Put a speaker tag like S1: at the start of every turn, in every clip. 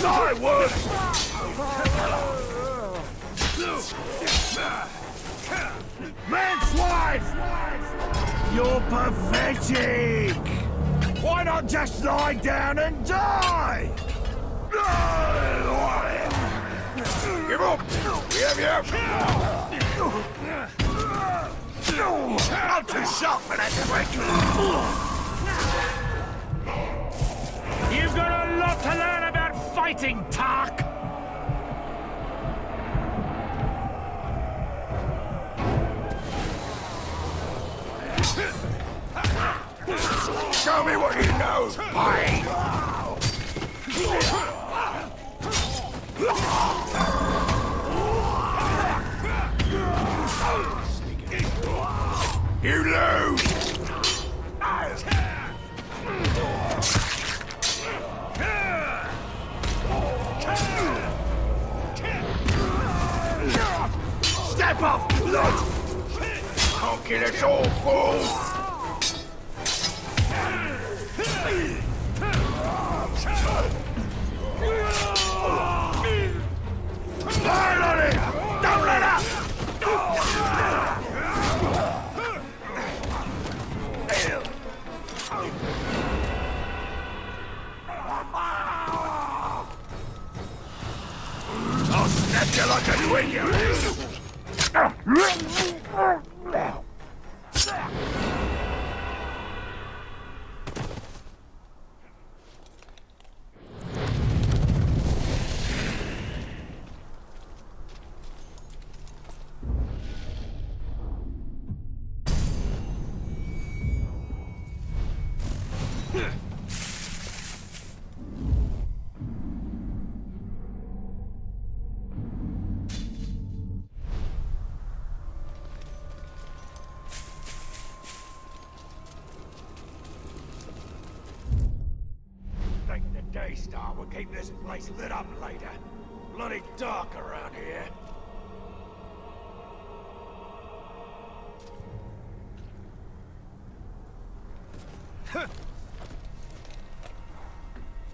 S1: Die, Wood! Man swine! You're pathetic! Why not just lie down and die? Give up! Give you! I'm too sharp for that trick!
S2: You've got a lot fighting, Tark!
S1: Show me what you know, Pine! Step off, blood! Can't kill us all, fools! I'll you like a twig, you! Run! Daystar will keep this place lit up later. Bloody dark around here.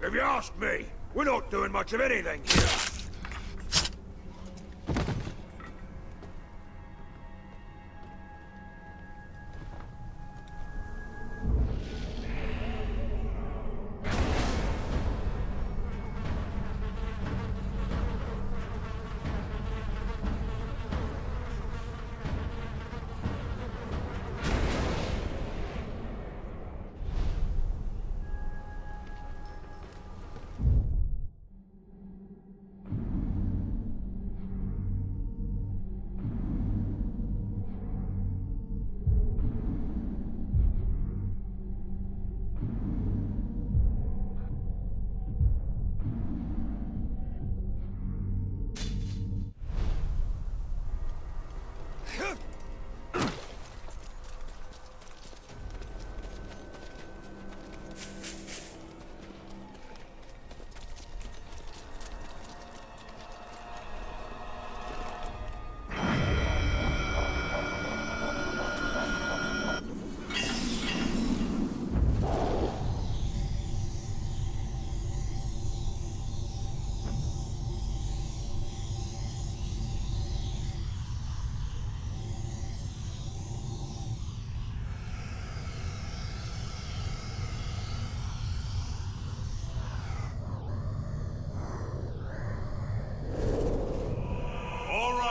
S1: if you ask me, we're not doing much of anything here.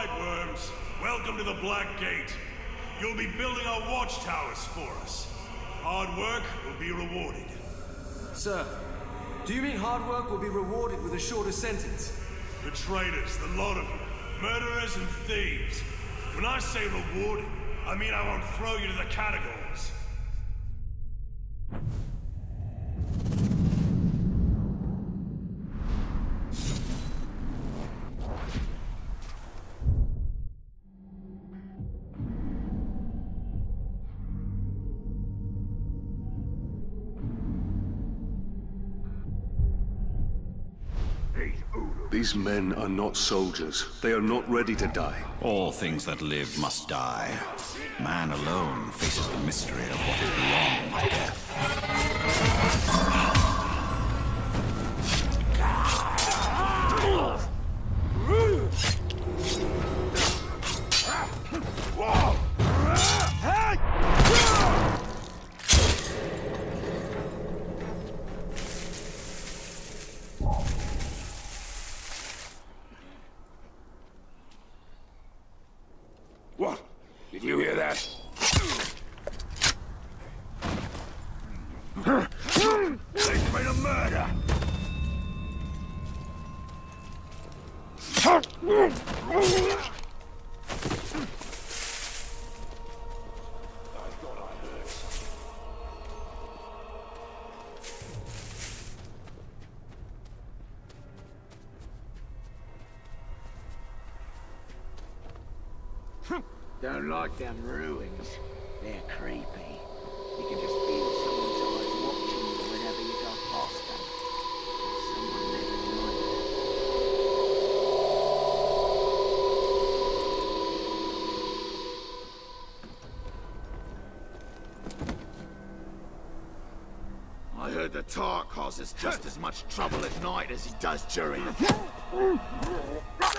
S3: Right, Worms. Welcome to the Black Gate. You'll be building our watchtowers for us. Hard work will be rewarded.
S4: Sir, do you mean hard work will be rewarded with a shorter sentence?
S3: The traitors, the lot of you. Murderers and thieves. When I say rewarded, I mean I won't throw you to the catacombs.
S5: These men are not soldiers. They are not ready to die.
S6: All things that live must die. Man alone faces the mystery of what is beyond death.
S7: Don't like them ruins. They're creepy. You can just feel someone's eyes watching you whenever you go past them. Someone living like that.
S8: I heard the tar causes just as much trouble at night as he does during the...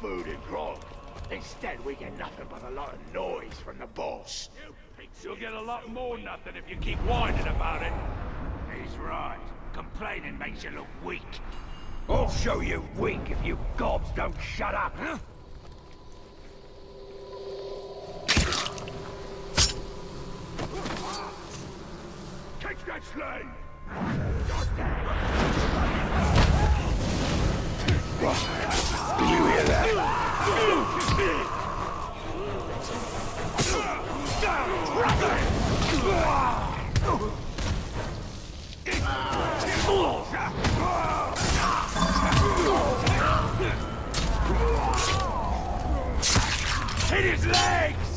S8: food and grog. Instead, we get nothing but a lot of noise from the boss.
S1: You'll get a lot more nothing if you keep whining about it. He's right. Complaining makes you look weak.
S8: I'll show you weak if you gobs don't shut up. Catch that slave! Hit his legs!